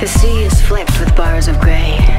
The sea is flecked with bars of gray.